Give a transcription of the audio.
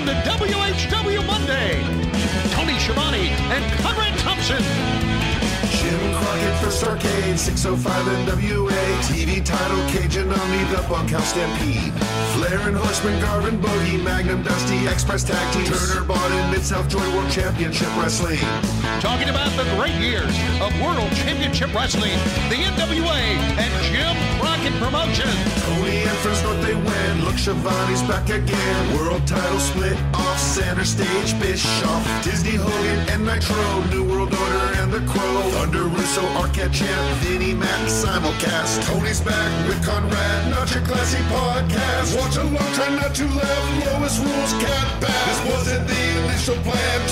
Welcome to WHW Monday. Tony Schiavone and Conrad Thompson. Jim Crockett Starrcade, 605 NWA. TV title, Cajun Omni, The Bunkhouse Stampede. Flair and Horseman, Garvin Bogey, Magnum Dusty, Express Tag Team. Turner in Mid-South Joy World Championship Wrestling. Talking about the great years of World Championship Wrestling, the NWA, and Jim Crockett Promotions. Tony and Friends North they. Look, Schiavone's back again. World title split off center stage. Bischoff, Disney Hogan, and Nitro. New World Order and the Crow. Thunder Russo, Arquette Champ, Vinnie Mac, simulcast. Tony's back with Conrad, not your classy podcast. Watch along, try not to laugh. Lowest rules, cat bath. This wasn't the initial plan.